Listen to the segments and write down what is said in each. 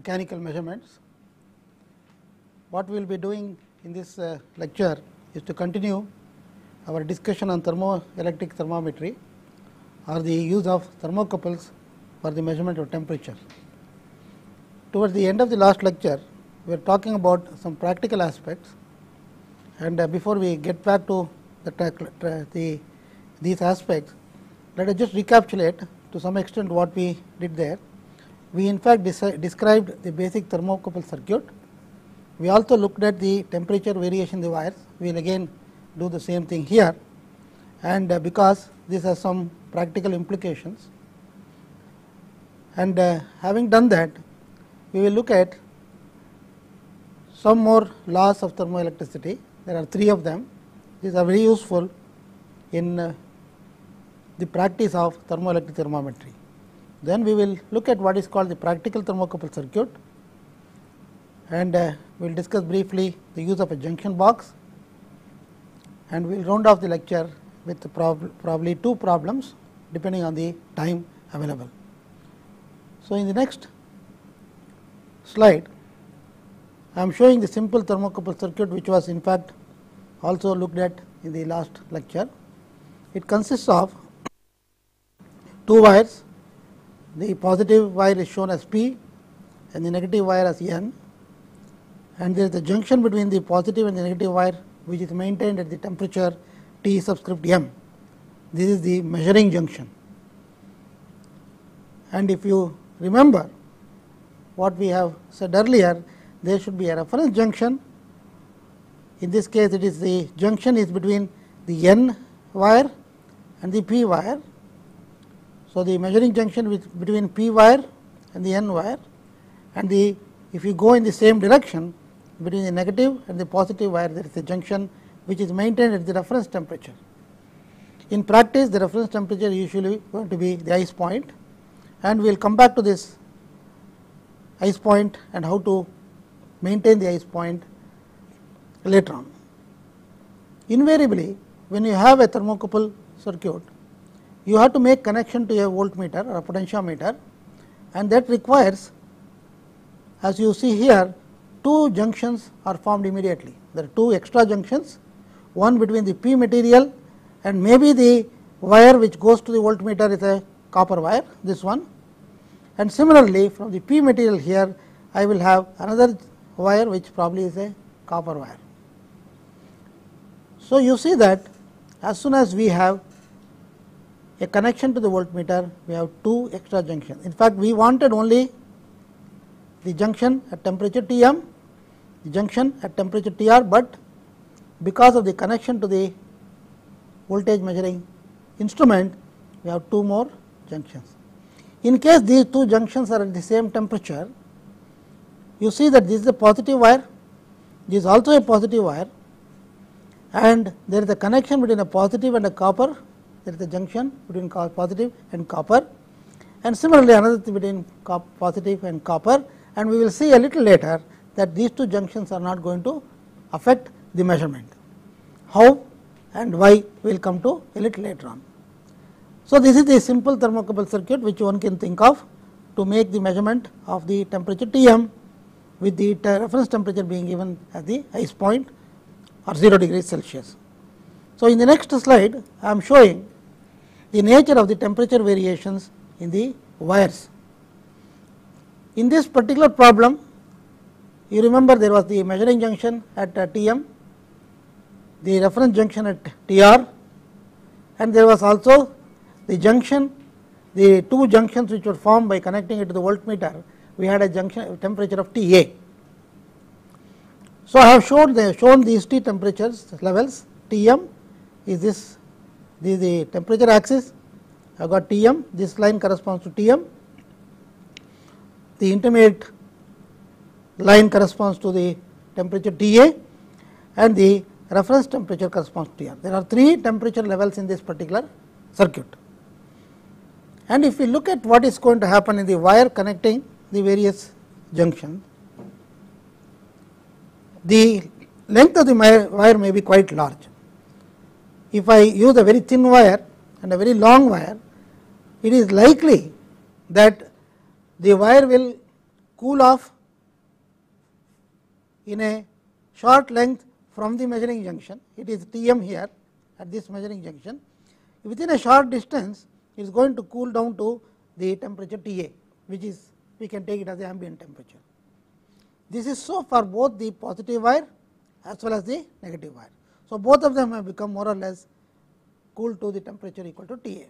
mechanical measurements. What we will be doing in this uh, lecture is to continue our discussion on thermoelectric thermometry or the use of thermocouples for the measurement of temperature. Towards the end of the last lecture, we are talking about some practical aspects and uh, before we get back to the, the these aspects, let us just recapitulate to some extent what we did there. We in fact described the basic thermocouple circuit. We also looked at the temperature variation in the wires. We will again do the same thing here and uh, because this has some practical implications and uh, having done that we will look at some more laws of thermoelectricity. There are three of them. These are very useful in uh, the practice of thermoelectric thermometry. Then we will look at what is called the practical thermocouple circuit and uh, we will discuss briefly the use of a junction box and we will round off the lecture with prob- probably two problems depending on the time available. So, in the next slide I am showing the simple thermocouple circuit which was in fact also looked at in the last lecture. It consists of two wires, the positive wire is shown as P and the negative wire as N and there is a junction between the positive and the negative wire which is maintained at the temperature T subscript M. This is the measuring junction. And if you remember what we have said earlier, there should be a reference junction. In this case, it is the junction is between the N wire and the P wire. So, the measuring junction with between P wire and the N wire and the if you go in the same direction between the negative and the positive wire there is a junction which is maintained at the reference temperature. In practice the reference temperature usually going to be the ice point and we will come back to this ice point and how to maintain the ice point later on. Invariably when you have a thermocouple circuit you have to make connection to a voltmeter or a potentiometer and that requires as you see here two junctions are formed immediately. There are two extra junctions one between the P material and maybe the wire which goes to the voltmeter is a copper wire this one and similarly from the P material here I will have another wire which probably is a copper wire. So, you see that as soon as we have a connection to the voltmeter we have two extra junctions. In fact, we wanted only the junction at temperature T m, the junction at temperature T r, but because of the connection to the voltage measuring instrument we have two more junctions. In case these two junctions are at the same temperature you see that this is a positive wire, this is also a positive wire and there is a connection between a positive and a copper, there is a junction between positive and copper and similarly another between positive and copper and we will see a little later that these two junctions are not going to affect the measurement. How and why we will come to a little later on. So, this is the simple thermocouple circuit which one can think of to make the measurement of the temperature T m with the reference temperature being given as the ice point or 0 degrees Celsius. So, in the next slide I am showing the nature of the temperature variations in the wires. In this particular problem you remember there was the measuring junction at uh, T m, the reference junction at T r and there was also the junction, the two junctions which were formed by connecting it to the voltmeter, we had a junction temperature of T A. So, I have shown the shown these T temperatures levels T m is this this is the temperature axis I got T m this line corresponds to T m the intermediate line corresponds to the temperature T a and the reference temperature corresponds to T r. There are three temperature levels in this particular circuit. And if we look at what is going to happen in the wire connecting the various junctions, the length of the wire may be quite large. If I use a very thin wire and a very long wire, it is likely that the wire will cool off in a short length from the measuring junction, it is T m here at this measuring junction. Within a short distance, it is going to cool down to the temperature T a, which is we can take it as the ambient temperature. This is so for both the positive wire as well as the negative wire. So, both of them have become more or less cool to the temperature equal to T a.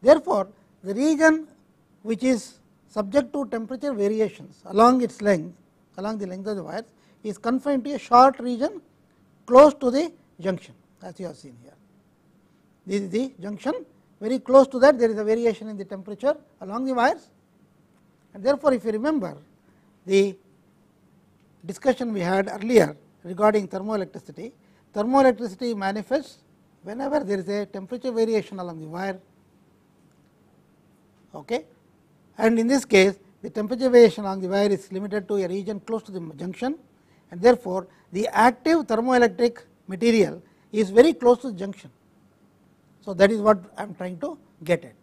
Therefore, the region which is subject to temperature variations along its length along the length of the wires is confined to a short region close to the junction as you have seen here. This is the junction very close to that there is a variation in the temperature along the wires and therefore, if you remember the discussion we had earlier regarding thermoelectricity, thermoelectricity manifests whenever there is a temperature variation along the wire okay. and in this case the temperature variation along the wire is limited to a region close to the junction and therefore, the active thermoelectric material is very close to the junction. So, that is what I am trying to get at.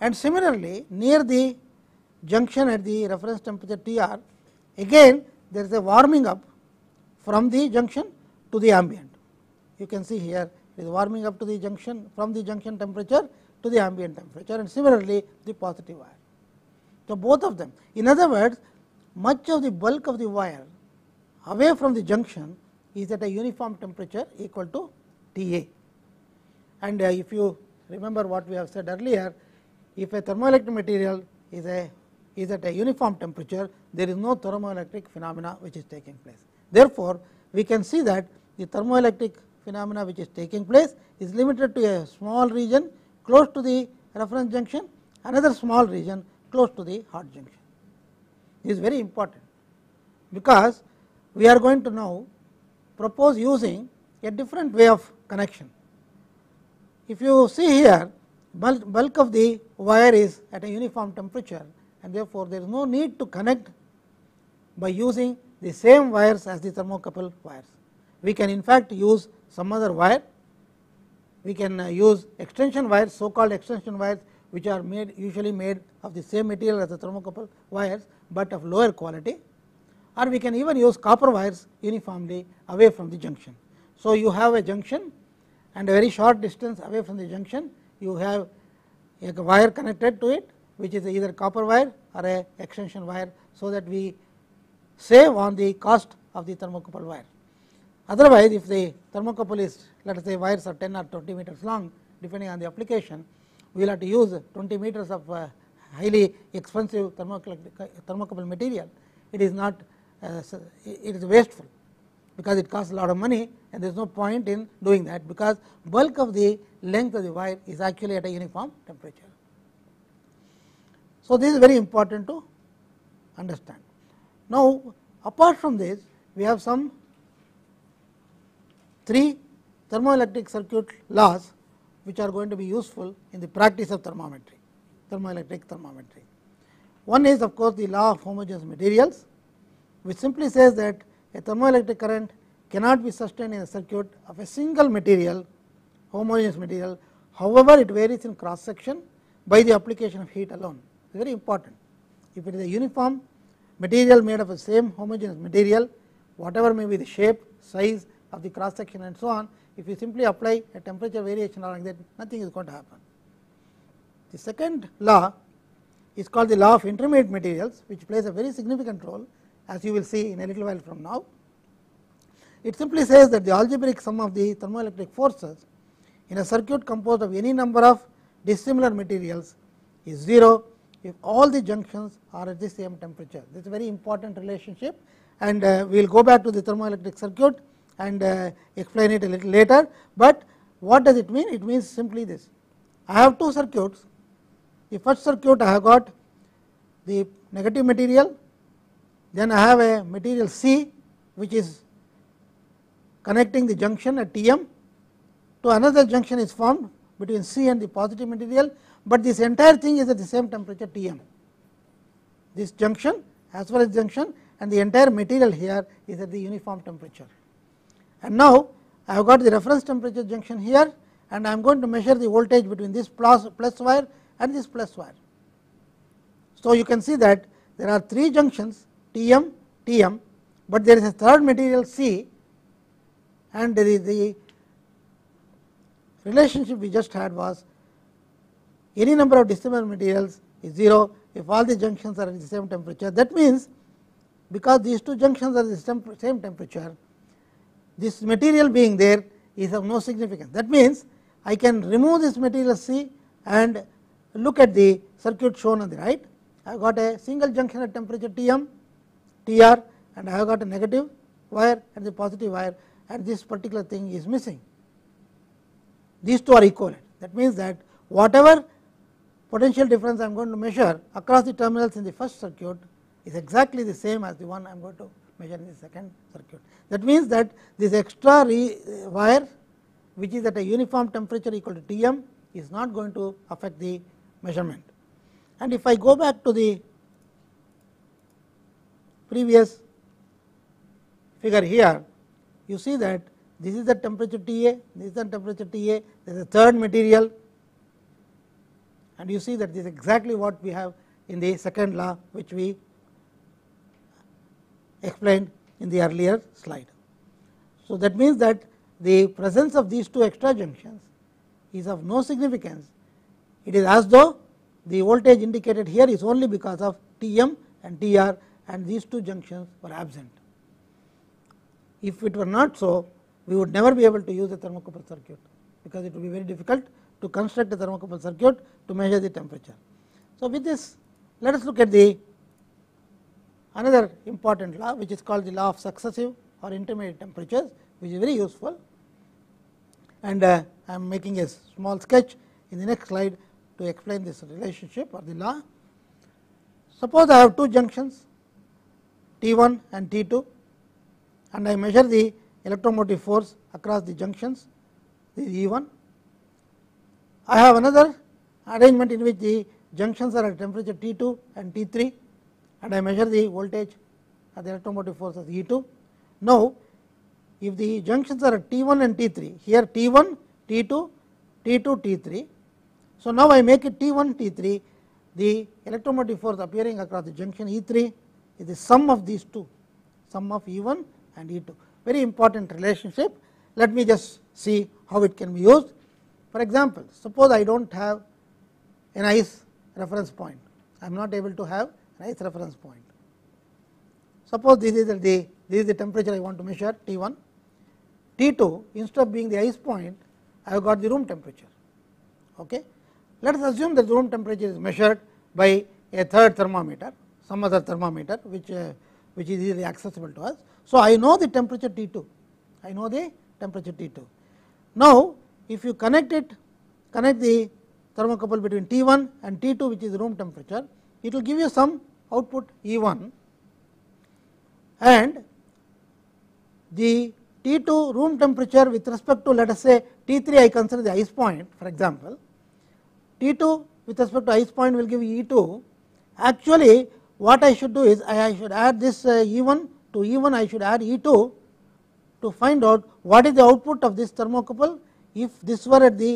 And similarly, near the junction at the reference temperature T r, again there is a warming up from the junction to the ambient. You can see here it is warming up to the junction from the junction temperature to the ambient temperature and similarly the positive wire. So, both of them in other words much of the bulk of the wire away from the junction is at a uniform temperature equal to T a. And uh, if you remember what we have said earlier, if a thermoelectric material is a is at a uniform temperature, there is no thermoelectric phenomena which is taking place. Therefore, we can see that the thermoelectric phenomena which is taking place is limited to a small region close to the reference junction, another small region close to the hot junction. This is very important, because we are going to now propose using a different way of connection. If you see here bulk, bulk of the wire is at a uniform temperature and therefore, there is no need to connect by using the same wires as the thermocouple wires. We can in fact use some other wire, we can uh, use extension wires so called extension wires which are made usually made of the same material as the thermocouple wires, but of lower quality or we can even use copper wires uniformly away from the junction. So, you have a junction and a very short distance away from the junction you have a wire connected to it which is either copper wire or a extension wire. So, that we save on the cost of the thermocouple wire. Otherwise, if the thermocouple is let us say wires are 10 or 20 meters long depending on the application, we will have to use 20 meters of uh, highly expensive thermocouple material. It is not uh, it is wasteful because it costs a lot of money and there is no point in doing that because bulk of the length of the wire is actually at a uniform temperature. So, this is very important to understand. Now, apart from this we have some three thermoelectric circuit laws which are going to be useful in the practice of thermometry, thermoelectric thermometry. One is of course, the law of homogeneous materials which simply says that a thermoelectric current cannot be sustained in a circuit of a single material homogeneous material however it varies in cross section by the application of heat alone very important if it is a uniform material made of the same homogeneous material whatever may be the shape size of the cross section and so on if you simply apply a temperature variation like that nothing is going to happen. The second law is called the law of intermediate materials which plays a very significant role as you will see in a little while from now. It simply says that the algebraic sum of the thermoelectric forces in a circuit composed of any number of dissimilar materials is 0 if all the junctions are at the same temperature. This is a very important relationship and uh, we will go back to the thermoelectric circuit and uh, explain it a little later, but what does it mean? It means simply this. I have two circuits. The first circuit I have got the negative material, then I have a material C which is connecting the junction at Tm to another junction is formed between C and the positive material, but this entire thing is at the same temperature Tm. This junction as well as junction and the entire material here is at the uniform temperature. And now I have got the reference temperature junction here and I am going to measure the voltage between this plus, plus wire and this plus wire. So, you can see that there are three junctions Tm, Tm, but there is a third material C and the, the relationship we just had was any number of dissimilar materials is 0 if all the junctions are at the same temperature. That means, because these two junctions are the same temperature, this material being there is of no significance. That means, I can remove this material C and look at the circuit shown on the right. I have got a single junction at temperature Tm, Tr and I have got a negative wire and the positive wire and this particular thing is missing. These two are equivalent. That means that whatever potential difference I am going to measure across the terminals in the first circuit is exactly the same as the one I am going to measure in the second circuit. That means that this extra uh, wire which is at a uniform temperature equal to Tm is not going to affect the measurement. And if I go back to the previous figure here, you see that this is the temperature Ta, this is the temperature Ta, there is a third material and you see that this is exactly what we have in the second law which we explained in the earlier slide. So, that means that the presence of these two extra junctions is of no significance. It is as though the voltage indicated here is only because of Tm and Tr and these two junctions were absent. If it were not so, we would never be able to use a thermocouple circuit, because it would be very difficult to construct a thermocouple circuit to measure the temperature. So, with this let us look at the another important law which is called the law of successive or intermediate temperatures which is very useful and uh, I am making a small sketch in the next slide to explain this relationship or the law. Suppose I have two junctions T 1 and T 2 and I measure the electromotive force across the junctions the E 1 I have another arrangement in which the junctions are at temperature T 2 and T 3 and I measure the voltage at the electromotive force as E 2. Now, if the junctions are at T 1 and T 3 here T 1, T 2, T 2, T 3. So, now I make it T 1, T 3 the electromotive force appearing across the junction E 3 is the sum of these two sum of E 1 and E 2 very important relationship. Let me just see how it can be used. For example, suppose I do not have a nice reference point, I am not able to have a nice reference point. Suppose this is the this is the temperature I want to measure T 1, T 2 instead of being the ice point I have got the room temperature. Okay. Let us assume that the room temperature is measured by a third thermometer some other thermometer which uh, which is easily accessible to us. So, I know the temperature T 2 I know the temperature T 2. Now, if you connect it connect the thermocouple between T 1 and T 2 which is room temperature it will give you some output E 1 and the T 2 room temperature with respect to let us say T 3 I consider the ice point for example. T 2 with respect to ice point will give E 2 actually what I should do is I, should add this uh, E 1 to E 1 I should add E 2 to find out what is the output of this thermocouple if this were at the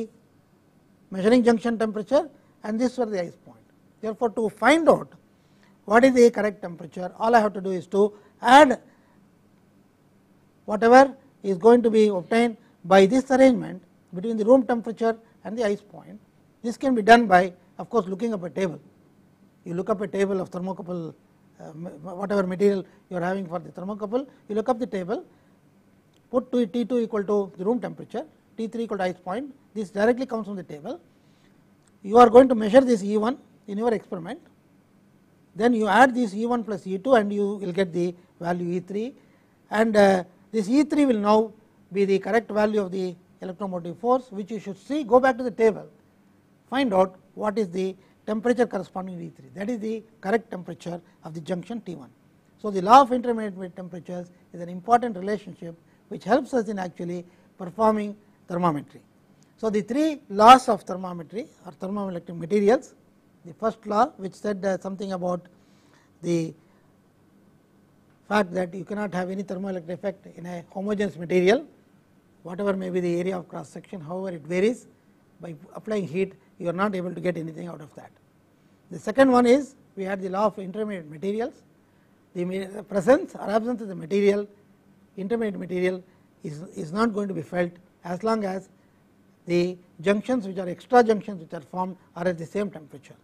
measuring junction temperature and this were the ice point. Therefore, to find out what is the correct temperature all I have to do is to add whatever is going to be obtained by this arrangement between the room temperature and the ice point. This can be done by of course, looking up a table. You look up a table of thermocouple uh, whatever material you are having for the thermocouple, you look up the table put T 2 equal to the room temperature, T 3 equal to ice point. This directly comes from the table. You are going to measure this E 1 in your experiment. Then you add this E 1 plus E 2 and you will get the value E 3 and uh, this E 3 will now be the correct value of the electromotive force which you should see. Go back to the table. Find out what is the temperature corresponding to E 3 that is the correct temperature of the junction T 1. So, the law of intermediate temperatures is an important relationship which helps us in actually performing thermometry. So, the three laws of thermometry or thermoelectric materials the first law which said uh, something about the fact that you cannot have any thermoelectric effect in a homogeneous material whatever may be the area of cross section however it varies by applying heat you are not able to get anything out of that. The second one is we had the law of intermediate materials the presence or absence of the material intermediate material is, is not going to be felt as long as the junctions which are extra junctions which are formed are at the same temperature.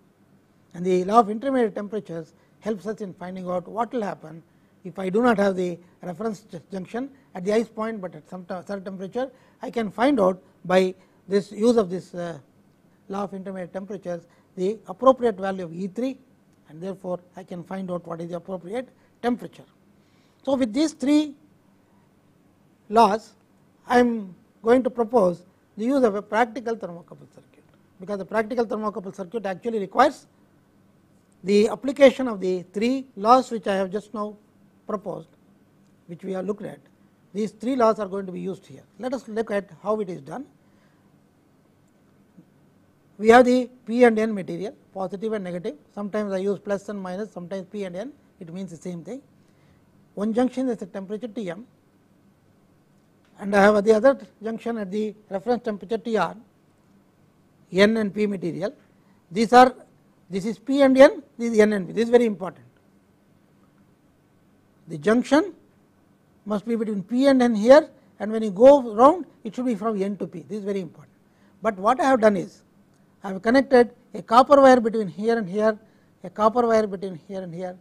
And the law of intermediate temperatures helps us in finding out what will happen if I do not have the reference junction at the ice point, but at some certain temperature I can find out by this use of this uh, law of intermediate temperatures the appropriate value of E 3 and therefore, I can find out what is the appropriate temperature. So, with these three laws I am going to propose the use of a practical thermocouple circuit, because the practical thermocouple circuit actually requires the application of the three laws which I have just now proposed, which we have looked at. These three laws are going to be used here. Let us look at how it is done we have the p and n material positive and negative sometimes I use plus and minus sometimes p and n it means the same thing. One junction is the temperature T m and I have the other junction at the reference temperature T r n and p material these are this is p and n this is n and p this is very important. The junction must be between p and n here and when you go round it should be from n to p this is very important. But what I have done is I have connected a copper wire between here and here, a copper wire between here and here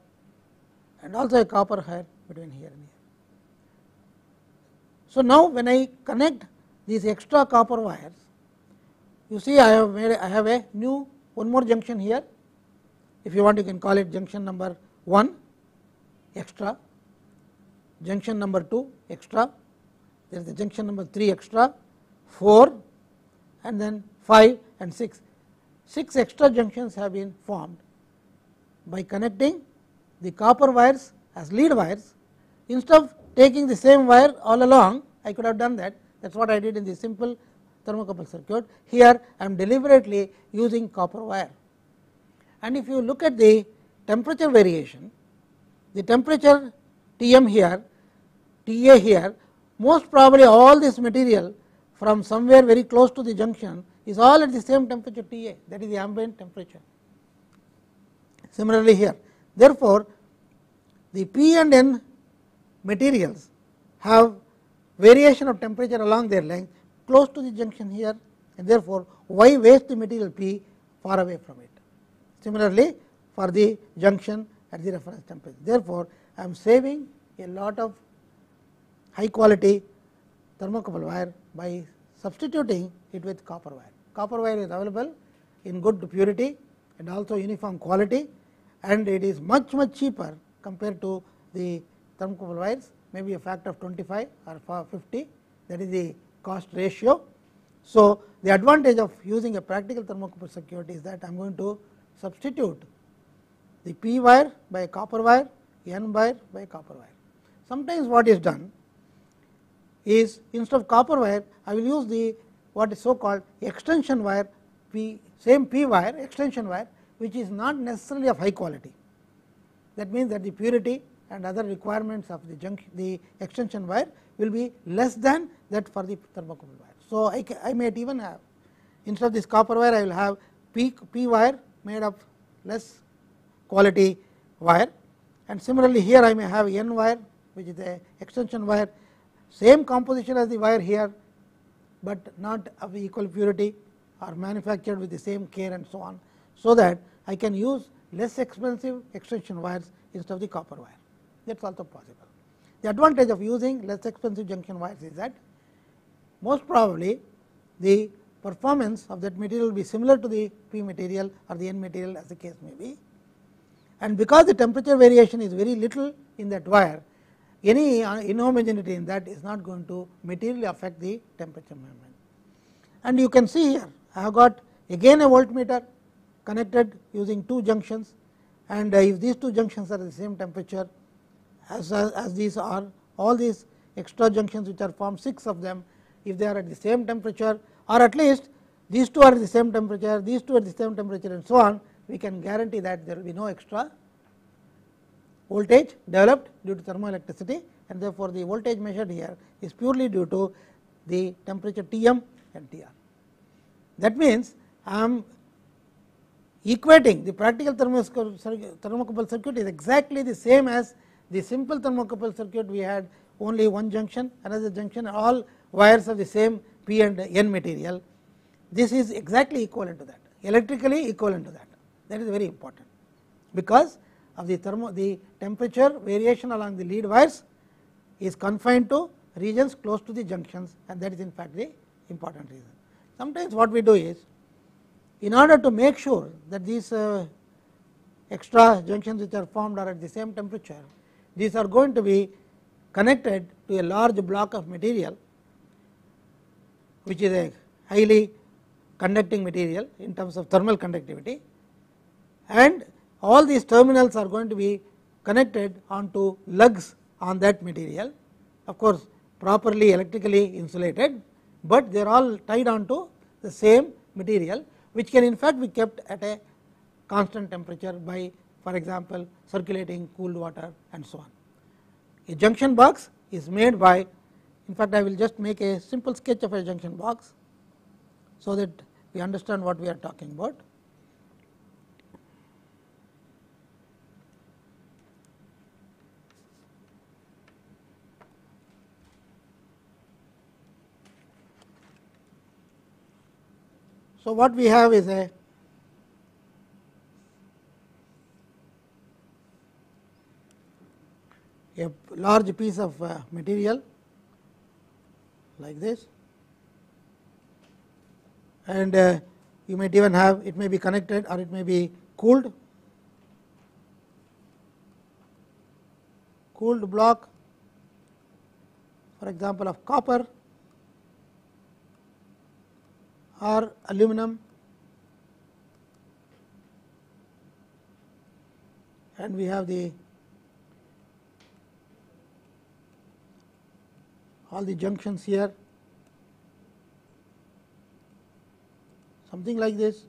and also a copper wire between here and here. So, now when I connect these extra copper wires, you see I have made I have a new one more junction here. If you want you can call it junction number 1 extra, junction number 2 extra, there is the junction number 3 extra, 4 and then 5 and 6 six extra junctions have been formed. By connecting the copper wires as lead wires instead of taking the same wire all along I could have done that. That is what I did in the simple thermocouple circuit. Here I am deliberately using copper wire. And if you look at the temperature variation the temperature Tm here Ta here most probably all this material from somewhere very close to the junction is all at the same temperature Ta that is the ambient temperature. Similarly, here. Therefore, the P and N materials have variation of temperature along their length close to the junction here and therefore, why waste the material P far away from it. Similarly, for the junction at the reference temperature. Therefore, I am saving a lot of high quality thermocouple wire by substituting it with copper wire copper wire is available in good purity and also uniform quality and it is much much cheaper compared to the thermocouple wires maybe a factor of 25 or 50 that is the cost ratio. So, the advantage of using a practical thermocouple circuit is that I am going to substitute the P wire by a copper wire, N wire by a copper wire. Sometimes what is done is instead of copper wire I will use the what is so called extension wire P same P wire extension wire which is not necessarily of high quality. That means that the purity and other requirements of the the extension wire will be less than that for the thermocouple wire. So, I, I might even have instead of this copper wire I will have P, P wire made of less quality wire and similarly here I may have N wire which is the extension wire same composition as the wire here but not of equal purity are manufactured with the same care and so on. So, that I can use less expensive extension wires instead of the copper wire that is also possible. The advantage of using less expensive junction wires is that most probably the performance of that material will be similar to the p material or the n material as the case may be. And because the temperature variation is very little in that wire, any inhomogeneity in that is not going to materially affect the temperature movement. And you can see here I have got again a voltmeter connected using two junctions and uh, if these two junctions are the same temperature as, as these are all these extra junctions which are formed 6 of them if they are at the same temperature or at least these two are at the same temperature, these two are at the same temperature and so on, we can guarantee that there will be no extra voltage developed due to thermoelectricity and therefore, the voltage measured here is purely due to the temperature T m and T r. That means, I am equating the practical thermocouple circuit is exactly the same as the simple thermocouple circuit we had only one junction another junction all wires of the same p and n material. This is exactly equivalent to that electrically equivalent to that that is very important because of the thermo the temperature variation along the lead wires is confined to regions close to the junctions and that is in fact the important reason. Sometimes what we do is in order to make sure that these uh, extra junctions which are formed are at the same temperature, these are going to be connected to a large block of material which is a highly conducting material in terms of thermal conductivity. And all these terminals are going to be connected onto lugs on that material. Of course properly electrically insulated, but they are all tied onto the same material which can in fact be kept at a constant temperature by for example, circulating cooled water and so on. A junction box is made by in fact, I will just make a simple sketch of a junction box, so that we understand what we are talking about. So, what we have is a a large piece of uh, material like this. And uh, you might even have it may be connected or it may be cooled. Cooled block for example of copper or aluminum. And we have the all the junctions here. Something like this.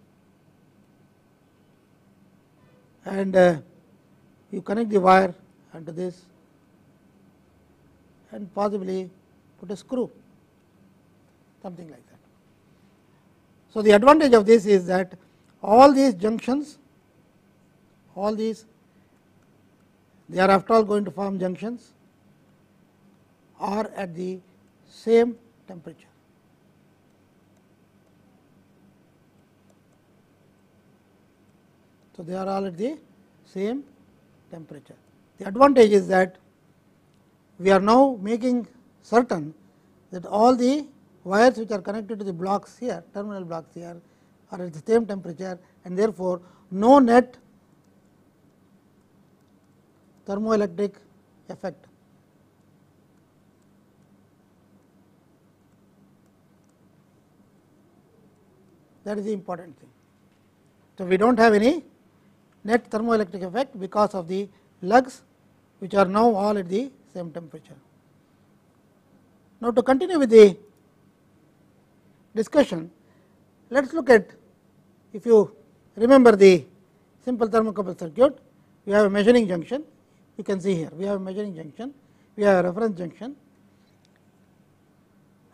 And uh, you connect the wire onto this. And possibly put a screw. Something like that. So, the advantage of this is that all these junctions all these they are after all going to form junctions are at the same temperature. So, they are all at the same temperature. The advantage is that we are now making certain that all the wires which are connected to the blocks here terminal blocks here are at the same temperature and therefore, no net thermoelectric effect that is the important thing. So, we do not have any net thermoelectric effect because of the lugs which are now all at the same temperature. Now, to continue with the discussion, let us look at if you remember the simple thermocouple circuit, we have a measuring junction, you can see here we have a measuring junction, we have a reference junction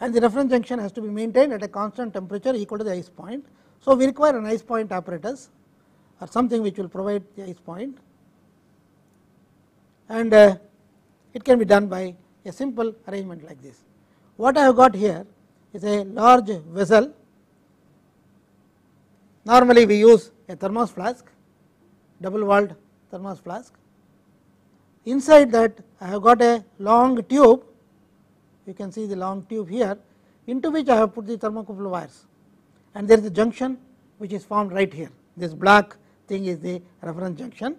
and the reference junction has to be maintained at a constant temperature equal to the ice point. So, we require an ice point apparatus or something which will provide the ice point and uh, it can be done by a simple arrangement like this. What I have got here is a large vessel normally we use a thermos flask double walled thermos flask inside that I have got a long tube you can see the long tube here into which I have put the thermocouple wires and there is a junction which is formed right here. This black thing is the reference junction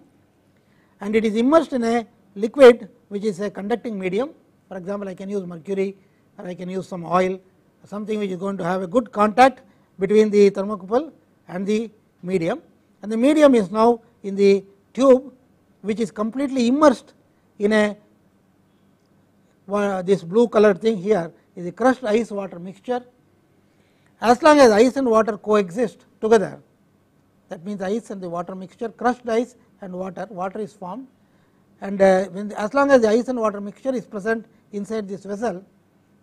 and it is immersed in a liquid which is a conducting medium. For example, I can use mercury or I can use some oil something which is going to have a good contact between the thermocouple and the medium and the medium is now in the tube which is completely immersed in a this blue colored thing here is a crushed ice water mixture. As long as ice and water coexist together that means ice and the water mixture crushed ice and water, water is formed and uh, the, as long as the ice and water mixture is present inside this vessel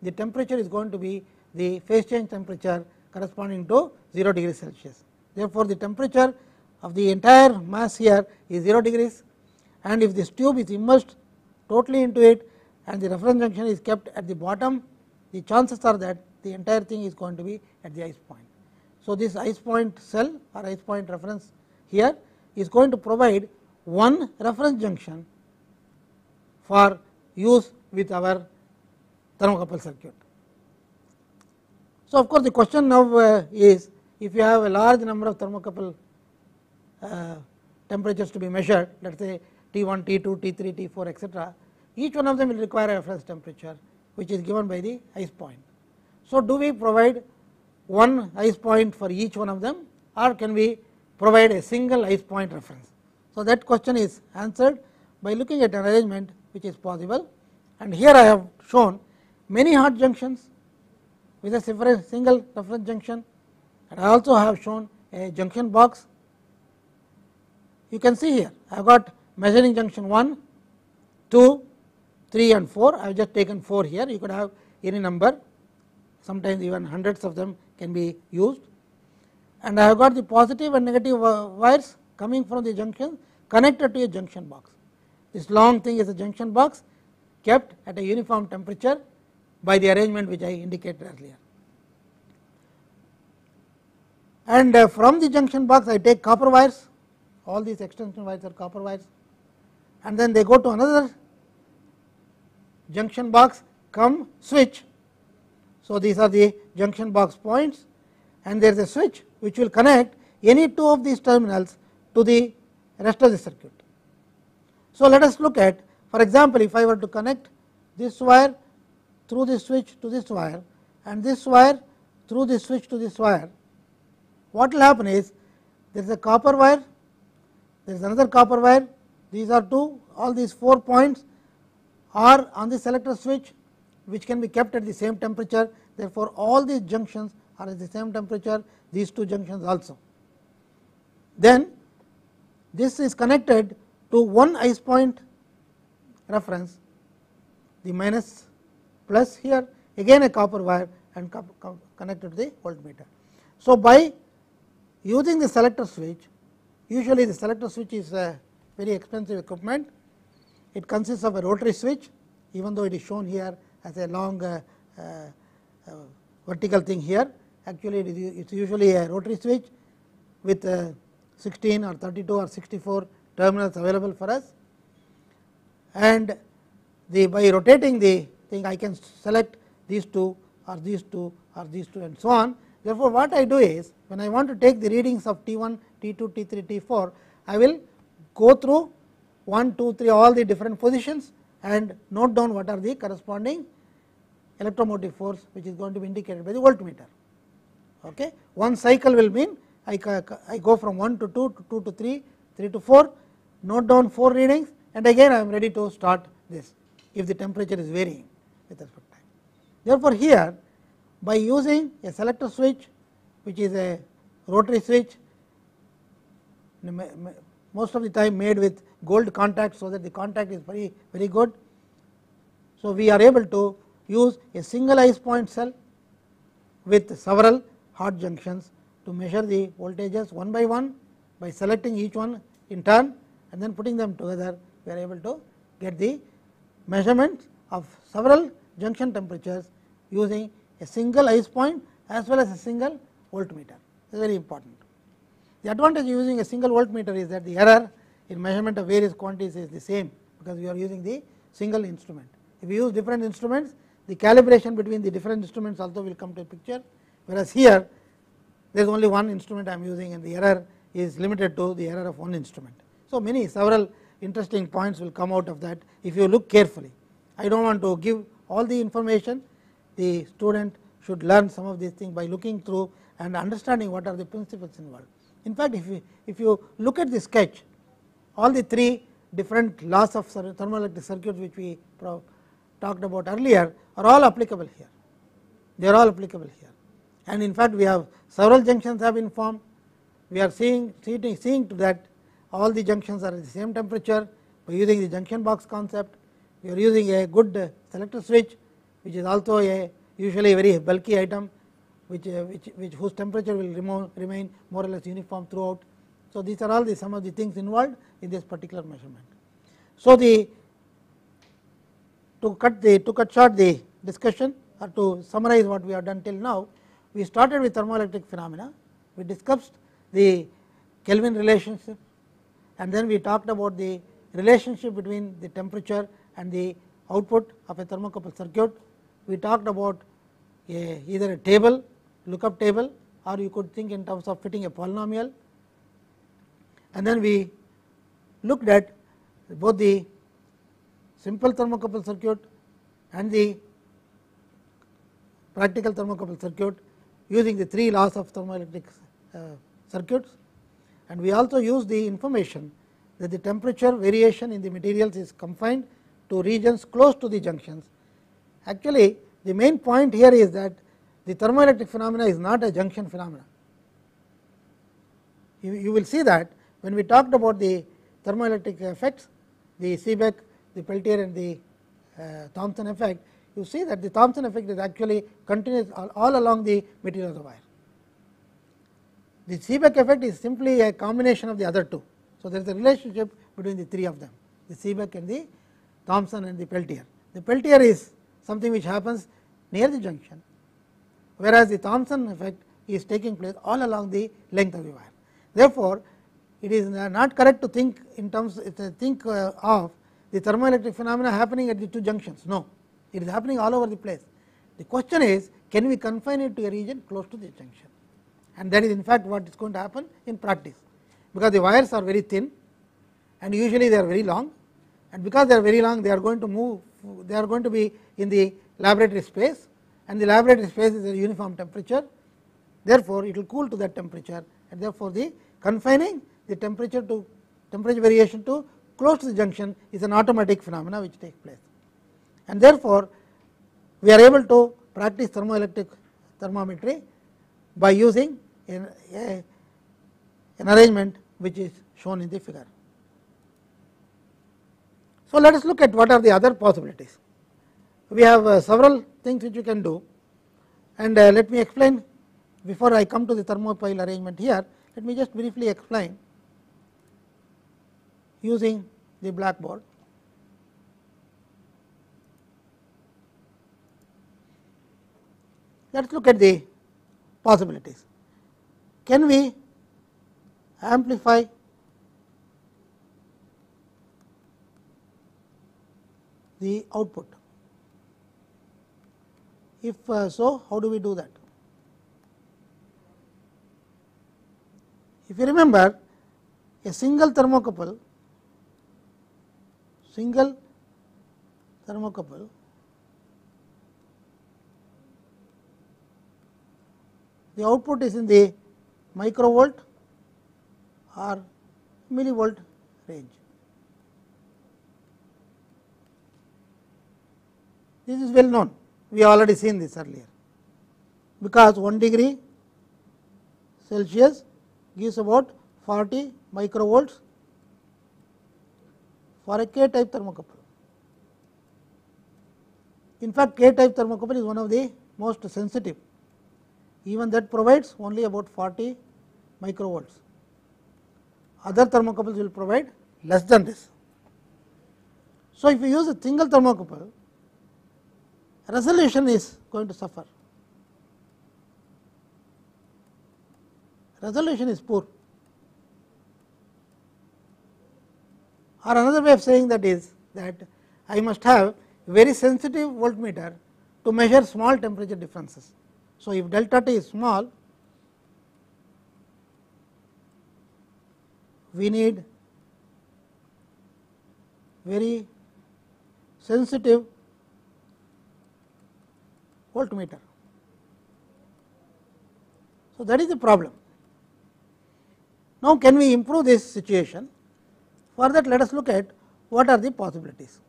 the temperature is going to be the phase change temperature corresponding to 0 degree Celsius. Therefore, the temperature of the entire mass here is 0 degrees and if this tube is immersed totally into it and the reference junction is kept at the bottom the chances are that the entire thing is going to be at the ice point. So, this ice point cell or ice point reference here is going to provide one reference junction for use with our thermocouple circuit. So, of course, the question now uh, is if you have a large number of thermocouple uh, temperatures to be measured let us say T1, T2, T3, T4 etc. each one of them will require a reference temperature which is given by the ice point. So, do we provide one ice point for each one of them or can we provide a single ice point reference. So, that question is answered by looking at an arrangement which is possible and here I have shown many hot junctions with a single reference junction and I also have shown a junction box. You can see here I have got measuring junction 1, 2, 3 and 4 I have just taken 4 here. You could have any number. Sometimes even hundreds of them can be used. And I have got the positive and negative wires coming from the junction connected to a junction box. This long thing is a junction box kept at a uniform temperature by the arrangement which I indicated earlier. And uh, from the junction box I take copper wires, all these extension wires are copper wires. And then they go to another junction box come switch. So, these are the junction box points and there is a switch which will connect any two of these terminals to the rest of the circuit. So, let us look at for example, if I were to connect this wire through this switch to this wire and this wire through this switch to this wire, what will happen is there is a copper wire, there is another copper wire, these are two, all these 4 points are on the selector switch which can be kept at the same temperature. Therefore, all these junctions are at the same temperature, these two junctions also. Then this is connected to one ice point reference the minus plus here again a copper wire and connected to the voltmeter. So, by using the selector switch usually the selector switch is a very expensive equipment it consists of a rotary switch even though it is shown here as a long uh, uh, vertical thing here actually it is usually a rotary switch with uh, 16 or 32 or 64 terminals available for us and the by rotating the thing I can select these two or these two or these two and so on. Therefore, what I do is when I want to take the readings of T1, T2, T3, T4, I will go through 1, 2, 3 all the different positions and note down what are the corresponding electromotive force which is going to be indicated by the voltmeter. Okay. One cycle will mean I, I go from 1 to 2 to 2 to 3, 3 to 4, note down 4 readings and again I am ready to start this if the temperature is varying with respect time. Therefore, here by using a selector switch which is a rotary switch most of the time made with gold contact so that the contact is very very good. So, we are able to use a single ice point cell with several hot junctions to measure the voltages one by one by selecting each one in turn and then putting them together we are able to get the measurements of several junction temperatures using a single ice point as well as a single voltmeter. This is very important. The advantage of using a single voltmeter is that the error in measurement of various quantities is the same because we are using the single instrument. If you use different instruments, the calibration between the different instruments also will come to a picture, whereas here there is only one instrument I am using and the error is limited to the error of one instrument. So, many several interesting points will come out of that if you look carefully. I do not want to give all the information, the student should learn some of these things by looking through and understanding what are the principles involved. In fact, if you, if you look at the sketch, all the three different laws of thermoelectric circuits which we talked about earlier are all applicable here. They are all applicable here. And in fact, we have several junctions have been formed. We are seeing, seeing, seeing to that all the junctions are at the same temperature by using the junction box concept. We are using a good selector switch which is also a usually a very bulky item which, which, which whose temperature will remain more or less uniform throughout. So, these are all the some of the things involved in this particular measurement. So, the to cut the to cut short the discussion or to summarize what we have done till now, we started with thermoelectric phenomena, we discussed the Kelvin relationship and then we talked about the relationship between the temperature and the output of a thermocouple circuit. We talked about a, either a table, lookup table or you could think in terms of fitting a polynomial. And then we looked at both the simple thermocouple circuit and the practical thermocouple circuit using the three laws of thermoelectric uh, circuits and we also use the information that the temperature variation in the materials is confined to regions close to the junctions. Actually, the main point here is that the thermoelectric phenomena is not a junction phenomena. You, you will see that when we talked about the thermoelectric effects, the Seebeck, the Peltier and the uh, Thomson effect, you see that the Thomson effect is actually continuous all, all along the material of the wire. The Seebeck effect is simply a combination of the other two. So, there is a relationship between the three of them, the Seebeck and the Thomson and the Peltier. The Peltier is something which happens near the junction, whereas the Thomson effect is taking place all along the length of the wire. Therefore, it is not correct to think in terms think uh, of the thermoelectric phenomena happening at the two junctions. No, it is happening all over the place. The question is, can we confine it to a region close to the junction? and that is in fact what is going to happen in practice, because the wires are very thin and usually they are very long and because they are very long they are going to move they are going to be in the laboratory space and the laboratory space is a uniform temperature therefore, it will cool to that temperature and therefore, the confining the temperature to temperature variation to close to the junction is an automatic phenomena which takes place. And therefore, we are able to practice thermoelectric thermometry by using in a, an arrangement which is shown in the figure. So, let us look at what are the other possibilities. We have uh, several things which you can do and uh, let me explain before I come to the thermopile arrangement here, let me just briefly explain using the blackboard. Let us look at the possibilities. Can we amplify the output? If uh, so, how do we do that? If you remember a single thermocouple, single thermocouple. The output is in the microvolt or millivolt range. This is well known, we already seen this earlier, because 1 degree Celsius gives about 40 microvolts for a K type thermocouple. In fact, K type thermocouple is one of the most sensitive even that provides only about 40 microvolts. Other thermocouples will provide less than this. So, if you use a single thermocouple, resolution is going to suffer. Resolution is poor. Or another way of saying that is that I must have very sensitive voltmeter to measure small temperature differences. So, if delta T is small, we need very sensitive voltmeter. So, that is the problem. Now, can we improve this situation? For that let us look at what are the possibilities.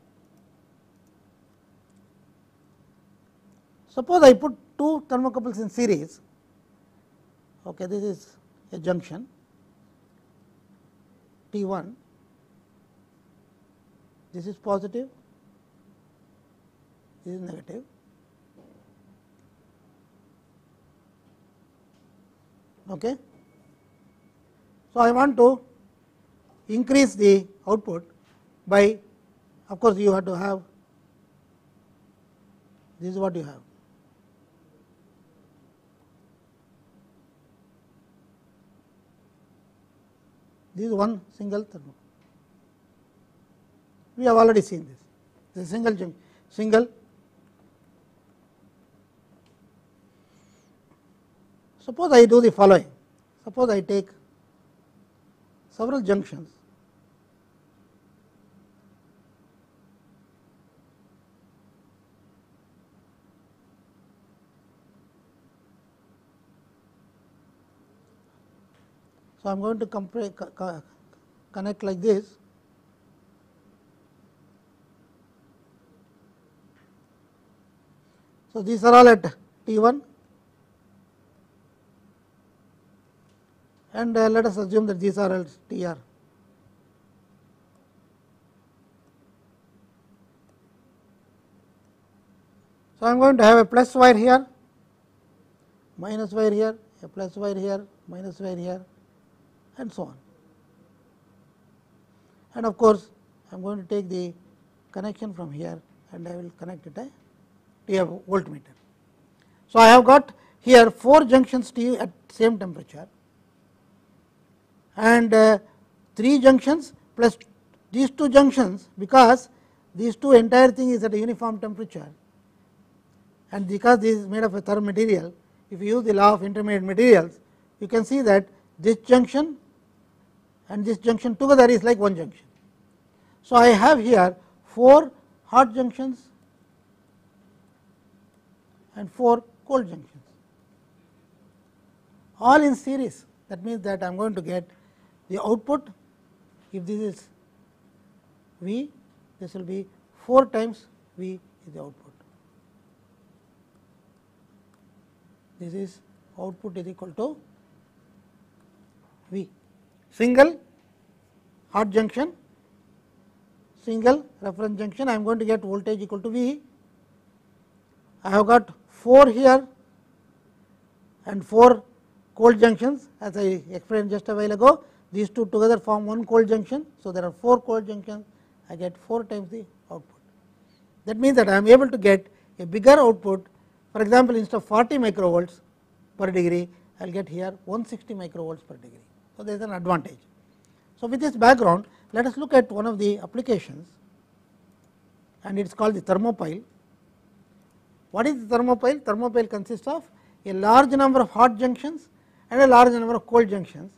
Suppose I put two thermocouples in series, okay, this is a junction T 1, this is positive, this is negative. Okay. So, I want to increase the output by of course, you have to have this is what you have. This is one single thermo. We have already seen this. This is single single. Suppose I do the following. Suppose I take several junctions So, I am going to compare, connect like this. So, these are all at T 1 and uh, let us assume that these are at T r. So, I am going to have a plus wire here, minus wire here, a plus wire here, minus wire here and so on. And of course, I am going to take the connection from here and I will connect it to a voltmeter. So, I have got here 4 junctions T at same temperature and uh, 3 junctions plus these 2 junctions because these two entire thing is at a uniform temperature. And because this is made of a thermal material if you use the law of intermediate materials you can see that this junction and this junction together is like one junction. So, I have here 4 hot junctions and 4 cold junctions. All in series. That means that I am going to get the output if this is V this will be 4 times V is the output. This is output is equal to V single hot junction, single reference junction, I am going to get voltage equal to V. I have got 4 here and 4 cold junctions as I explained just a while ago. These two together form one cold junction. So, there are 4 cold junctions, I get 4 times the output. That means that I am able to get a bigger output. For example, instead of 40 microvolts per degree, I will get here 160 microvolts per degree. So, there is an advantage. So, with this background let us look at one of the applications and it is called the thermopile. What is the thermopile? Thermopile consists of a large number of hot junctions and a large number of cold junctions.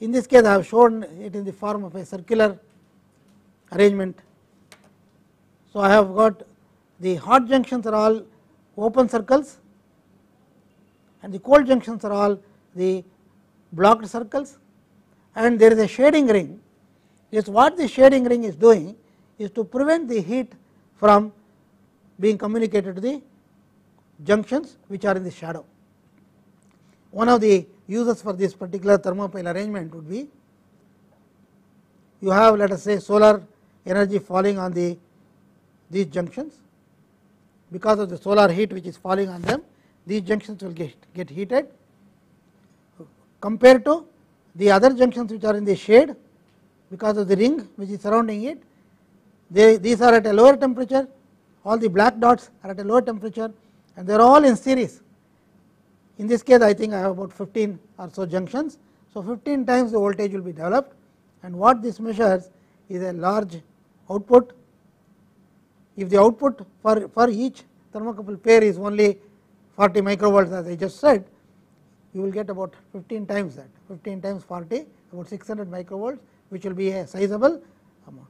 In this case I have shown it in the form of a circular arrangement. So, I have got the hot junctions are all open circles and the cold junctions are all the blocked circles and there is a shading ring is what the shading ring is doing is to prevent the heat from being communicated to the junctions which are in the shadow. One of the uses for this particular thermopile arrangement would be you have let us say solar energy falling on the these junctions. Because of the solar heat which is falling on them these junctions will get, get heated. Compared to the other junctions which are in the shade because of the ring which is surrounding it they these are at a lower temperature. All the black dots are at a lower temperature and they are all in series. In this case I think I have about 15 or so junctions. So, 15 times the voltage will be developed and what this measures is a large output. If the output for, for each thermocouple pair is only 40 microvolts as I just said, you will get about 15 times that 15 times 40 about 600 microvolts which will be a sizable amount.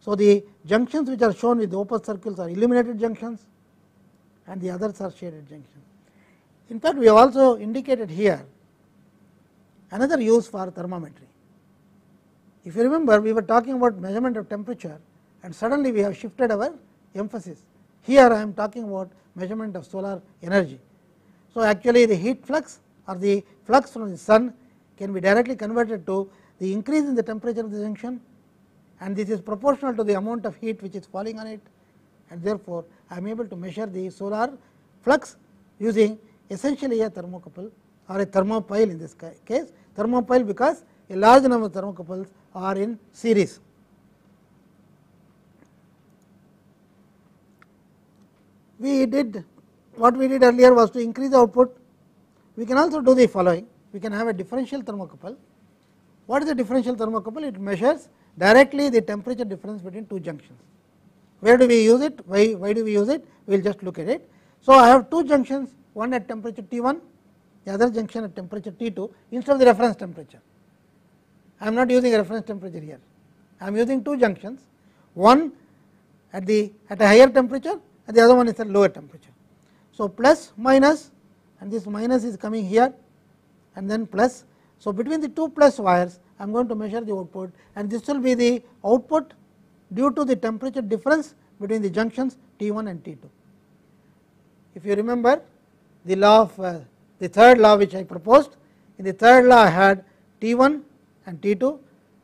So, the junctions which are shown with the open circles are illuminated junctions and the others are shaded junctions. In fact, we have also indicated here another use for thermometry. If you remember we were talking about measurement of temperature and suddenly we have shifted our emphasis. Here I am talking about measurement of solar energy. So, actually the heat flux or the flux from the sun can be directly converted to the increase in the temperature of the junction and this is proportional to the amount of heat which is falling on it and therefore, I am able to measure the solar flux using essentially a thermocouple or a thermopile in this case thermopile because a large number of thermocouples are in series. We did what we did earlier was to increase the output. We can also do the following. We can have a differential thermocouple. What is the differential thermocouple? It measures directly the temperature difference between two junctions. Where do we use it? Why, why do we use it? We will just look at it. So, I have two junctions, one at temperature T 1, the other junction at temperature T 2 instead of the reference temperature. I am not using a reference temperature here. I am using two junctions, one at the at a higher temperature and the other one is at lower temperature. So, plus minus and this minus is coming here and then plus. So, between the two plus wires I am going to measure the output and this will be the output due to the temperature difference between the junctions T 1 and T 2. If you remember the law of uh, the third law which I proposed, in the third law I had T 1 and T 2,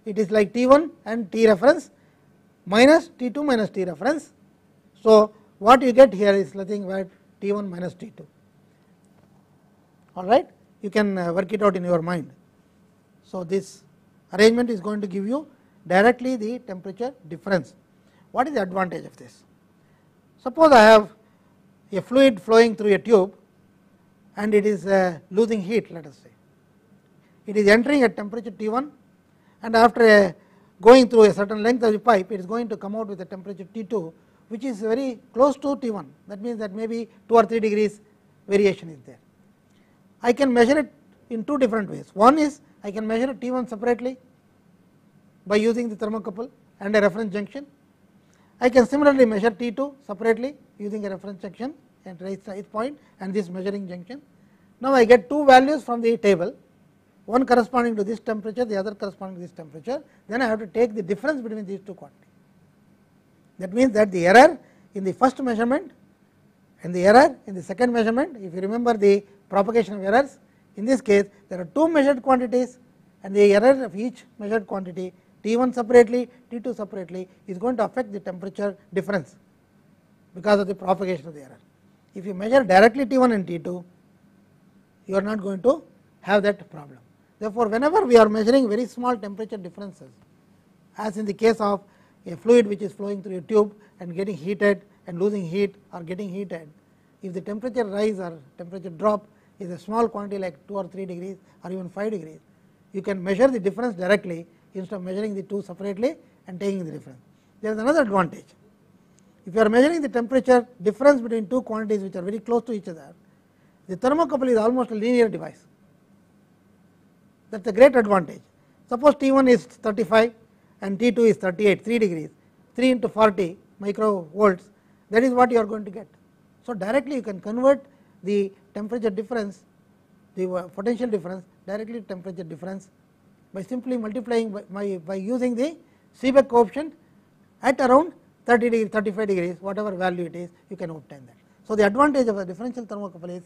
it is like T 1 and T reference minus T 2 minus T reference. So, what you get here is nothing but T 1 minus T 2 all right you can uh, work it out in your mind. So, this arrangement is going to give you directly the temperature difference. What is the advantage of this? Suppose I have a fluid flowing through a tube and it is uh, losing heat let us say. It is entering at temperature T 1 and after uh, going through a certain length of the pipe it is going to come out with a temperature T 2 which is very close to T 1 that means that maybe 2 or 3 degrees variation is there. I can measure it in two different ways. One is I can measure T 1 separately by using the thermocouple and a reference junction. I can similarly measure T 2 separately using a reference junction and right point and this measuring junction. Now, I get two values from the table one corresponding to this temperature the other corresponding to this temperature then I have to take the difference between these two quantities. That means that the error in the first measurement and the error in the second measurement if you remember the propagation of errors. In this case there are two measured quantities and the error of each measured quantity T 1 separately T 2 separately is going to affect the temperature difference because of the propagation of the error. If you measure directly T 1 and T 2 you are not going to have that problem. Therefore, whenever we are measuring very small temperature differences as in the case of a fluid which is flowing through a tube and getting heated and losing heat or getting heated, if the temperature rise or temperature drop is a small quantity like 2 or 3 degrees or even 5 degrees, you can measure the difference directly instead of measuring the two separately and taking the difference. There is another advantage. If you are measuring the temperature difference between two quantities which are very close to each other, the thermocouple is almost a linear device. That is a great advantage. Suppose T 1 is 35 and T 2 is 38, 3 degrees, 3 into 40 microvolts, that is what you are going to get. So, directly you can convert the temperature difference the uh, potential difference directly to temperature difference by simply multiplying by, by, by using the Seebeck coefficient at around 30 degrees, 35 degrees whatever value it is you can obtain that. So, the advantage of a differential thermocouple is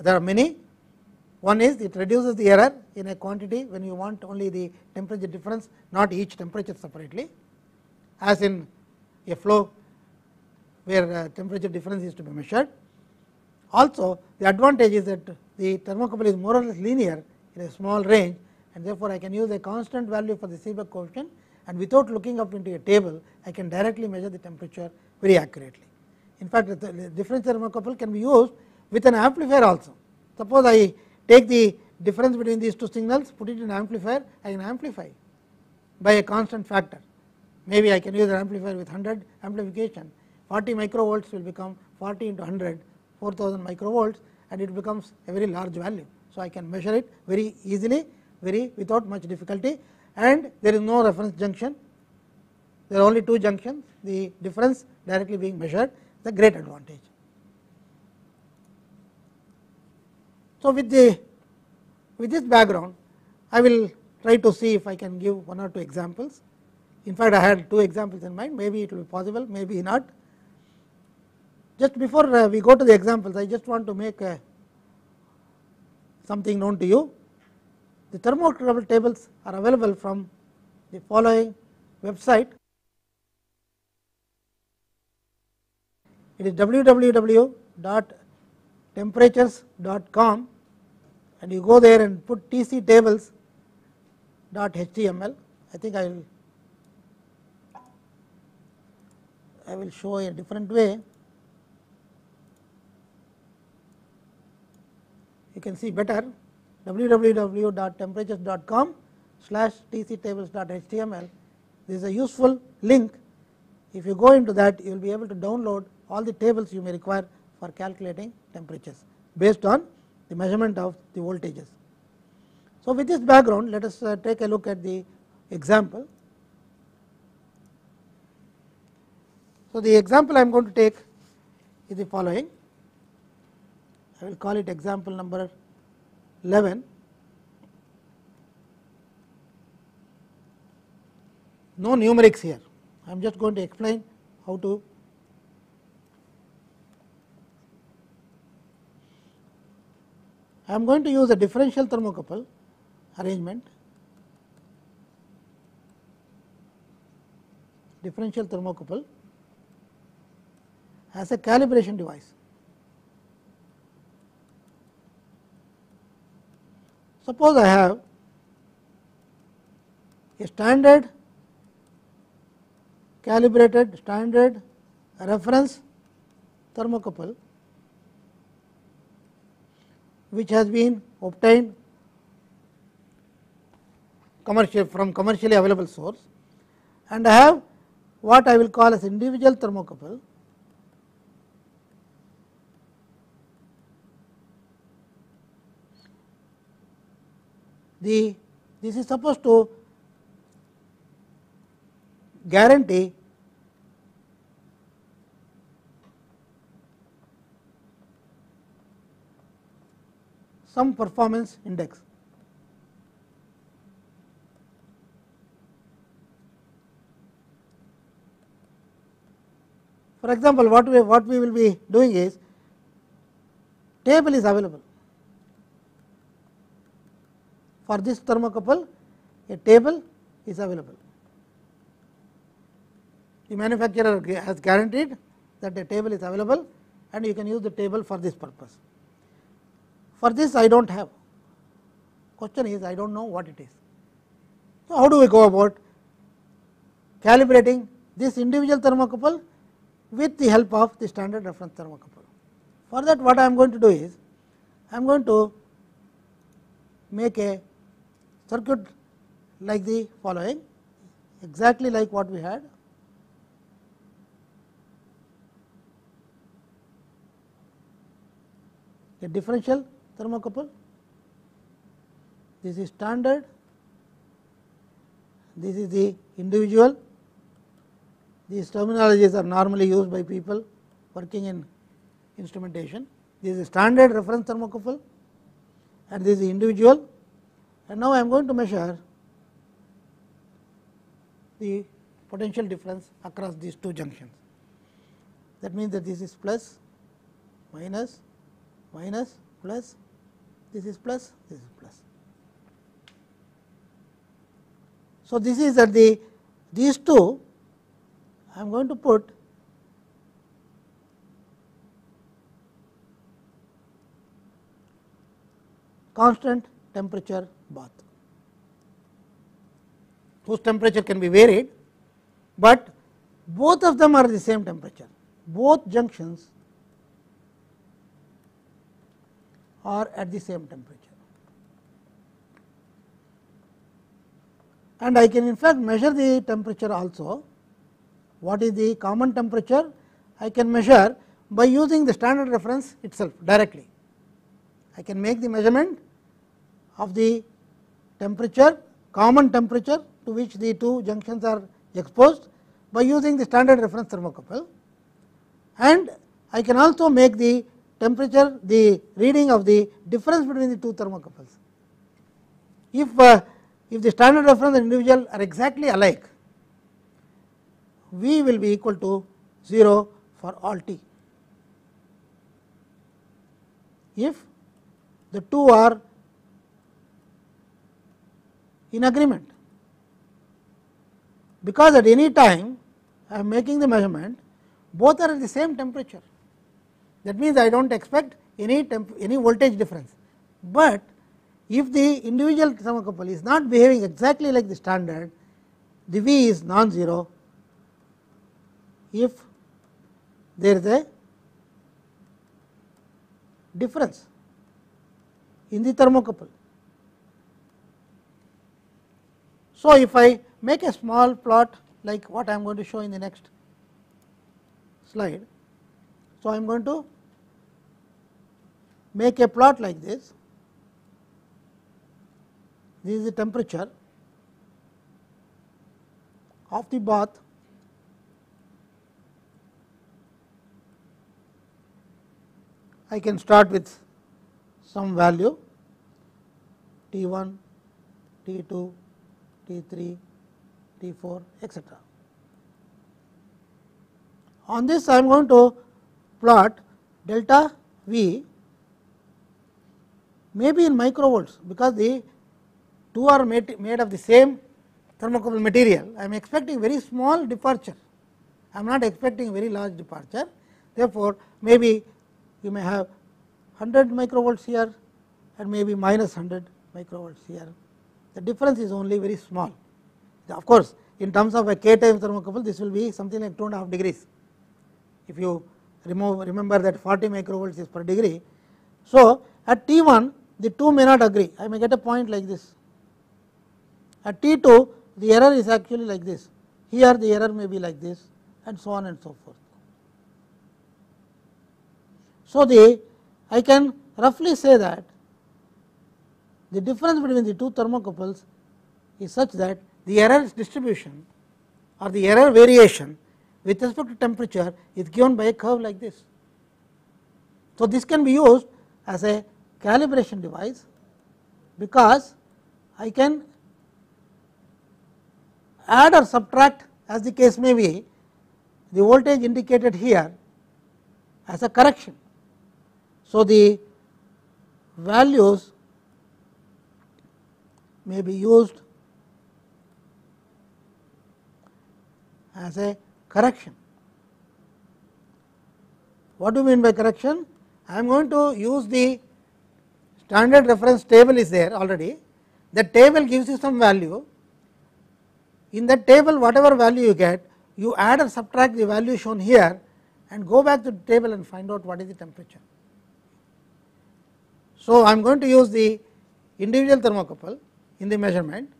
there are many. One is it reduces the error in a quantity when you want only the temperature difference not each temperature separately. As in a flow where uh, temperature difference is to be measured. Also the advantage is that the thermocouple is more or less linear in a small range and therefore, I can use a constant value for the Seebeck coefficient and without looking up into a table I can directly measure the temperature very accurately. In fact, the difference thermocouple can be used with an amplifier also. Suppose I take the difference between these two signals put it in an amplifier I can amplify by a constant factor. Maybe I can use an amplifier with 100 amplification 40 microvolts will become 40 into 100 4000 microvolts and it becomes a very large value. So, I can measure it very easily very without much difficulty and there is no reference junction there are only two junctions the difference directly being measured the great advantage. So, with the with this background I will try to see if I can give one or two examples. In fact, I had two examples in mind maybe it will be possible maybe not. Just before uh, we go to the examples I just want to make uh, something known to you. The thermocouple tables are available from the following website. It is www.temperatures.com and you go there and put tc tables dot html. I think I will I will show a different way. You can see better www.temperatures.com slash tctables.html. This is a useful link. If you go into that, you will be able to download all the tables you may require for calculating temperatures based on the measurement of the voltages. So, with this background let us uh, take a look at the example. So, the example I am going to take is the following I will call it example number 11. No numerics here I am just going to explain how to I am going to use a differential thermocouple arrangement differential thermocouple as a calibration device. Suppose I have a standard calibrated standard reference thermocouple which has been obtained commercial from commercially available source and I have what I will call as individual thermocouple the this is supposed to guarantee some performance index. For example, what we what we will be doing is table is available for this thermocouple a table is available. The manufacturer has guaranteed that a table is available and you can use the table for this purpose. For this I do not have question is I do not know what it is. So, how do we go about calibrating this individual thermocouple with the help of the standard reference thermocouple. For that what I am going to do is I am going to make a circuit like the following exactly like what we had. A differential thermocouple, this is standard, this is the individual, these terminologies are normally used by people working in instrumentation. This is standard reference thermocouple. And this is individual and now I am going to measure the potential difference across these two junctions. That means that this is plus, minus, minus, plus, this is plus, this is plus. So, this is at the these two I am going to put constant temperature bath whose temperature can be varied, but both of them are the same temperature both junctions are at the same temperature. And I can in fact measure the temperature also what is the common temperature I can measure by using the standard reference itself directly. I can make the measurement of the temperature common temperature to which the two junctions are exposed by using the standard reference thermocouple and I can also make the temperature the reading of the difference between the two thermocouples. If, uh, if the standard reference and individual are exactly alike, V will be equal to 0 for all t. If the two are in agreement, because at any time I am making the measurement both are at the same temperature. That means I do not expect any any voltage difference, but if the individual thermocouple is not behaving exactly like the standard the V is non-zero. If there is a difference in the thermocouple. So, if I make a small plot like what I am going to show in the next slide. So, I am going to make a plot like this. This is the temperature of the bath I can start with some value T 1, T 2, T 3, T 4 etc. On this I am going to plot delta V maybe in microvolts because the two are made, made of the same thermocouple material. I am expecting very small departure, I am not expecting very large departure. Therefore, maybe you may have 100 microvolts here and maybe minus 100 microvolts here. The difference is only very small. Of course, in terms of a K type thermocouple, this will be something like two and a half degrees. If you remove remember that 40 microvolts is per degree. So, at T 1 the two may not agree, I may get a point like this. At T 2 the error is actually like this, here the error may be like this and so on and so forth. So, the I can roughly say that the difference between the two thermocouples is such that the error distribution or the error variation with respect to temperature is given by a curve like this. So, this can be used as a calibration device because I can add or subtract as the case may be the voltage indicated here as a correction. So, the values may be used as a correction. What do you mean by correction? I am going to use the standard reference table is there already. The table gives you some value. In that table whatever value you get, you add or subtract the value shown here and go back to the table and find out what is the temperature. So, I am going to use the individual thermocouple in the measurement.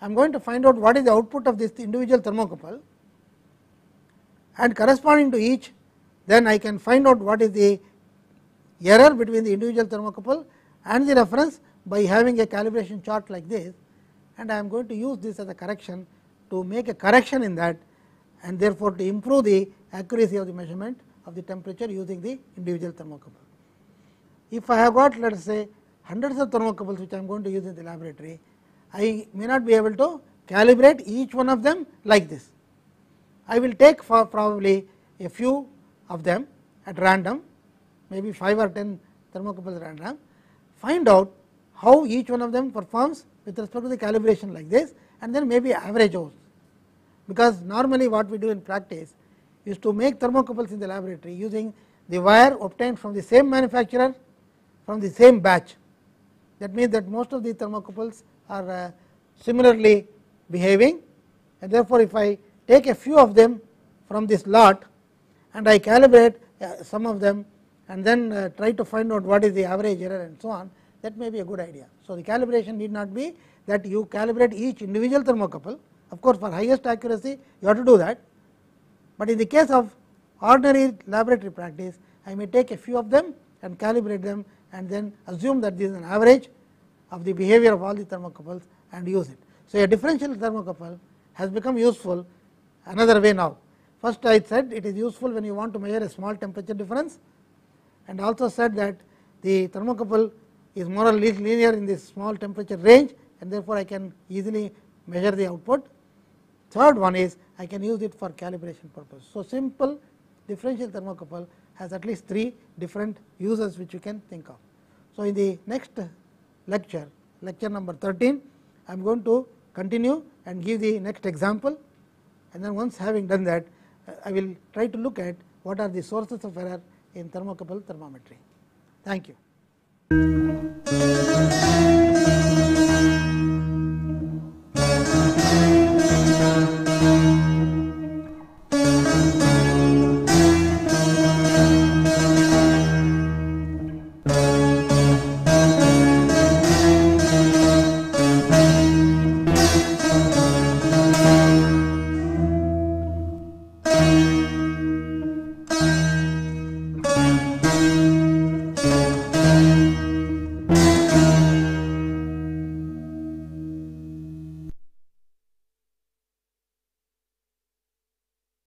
I am going to find out what is the output of this individual thermocouple and corresponding to each then I can find out what is the error between the individual thermocouple and the reference by having a calibration chart like this and I am going to use this as a correction to make a correction in that and therefore, to improve the accuracy of the measurement of the temperature using the individual thermocouple. If I have got let us say hundreds of thermocouples which I am going to use in the laboratory, I may not be able to calibrate each one of them like this. I will take for probably a few of them at random maybe 5 or 10 thermocouples at random find out how each one of them performs with respect to the calibration like this and then maybe average out because normally what we do in practice is to make thermocouples in the laboratory using the wire obtained from the same manufacturer from the same batch. That means that most of the thermocouples are uh, similarly behaving. And therefore, if I take a few of them from this lot and I calibrate uh, some of them and then uh, try to find out what is the average error and so on that may be a good idea. So, the calibration need not be that you calibrate each individual thermocouple. Of course, for highest accuracy you have to do that, but in the case of ordinary laboratory practice I may take a few of them and calibrate them and then assume that this is an average of the behavior of all the thermocouples and use it. So, a differential thermocouple has become useful another way now. First I said it is useful when you want to measure a small temperature difference and also said that the thermocouple is more or less linear in this small temperature range and therefore, I can easily measure the output. Third one is I can use it for calibration purpose. So, simple differential thermocouple has at least three different uses which you can think of. So, in the next lecture, lecture number 13, I am going to continue and give the next example and then once having done that, I will try to look at what are the sources of error in thermocouple thermometry. Thank you.